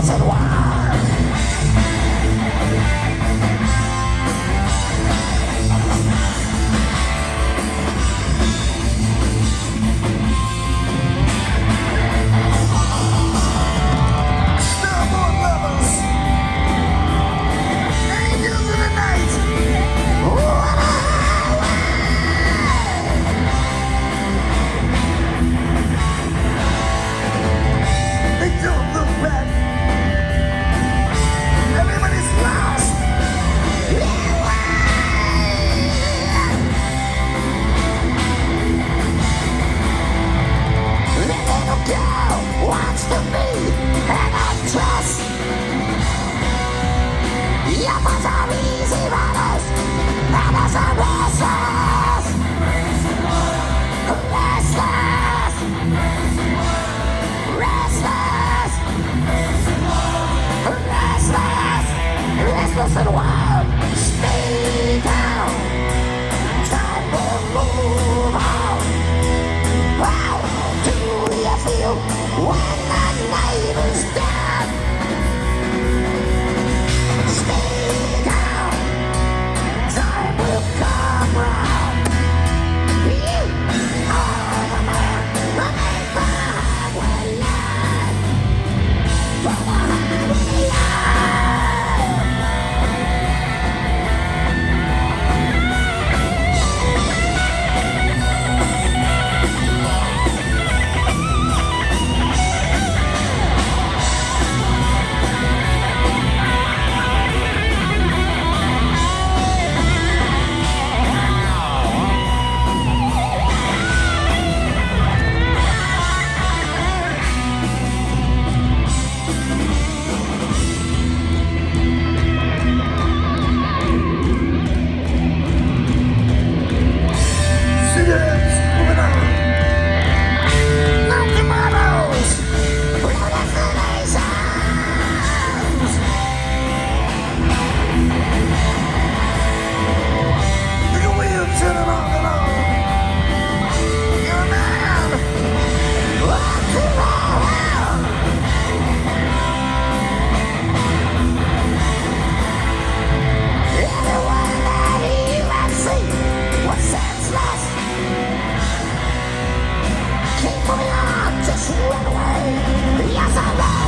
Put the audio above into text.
Barcelona. Listen wild, stay down. Time will move on. How do you feel when the neighbors is? Yes, I will.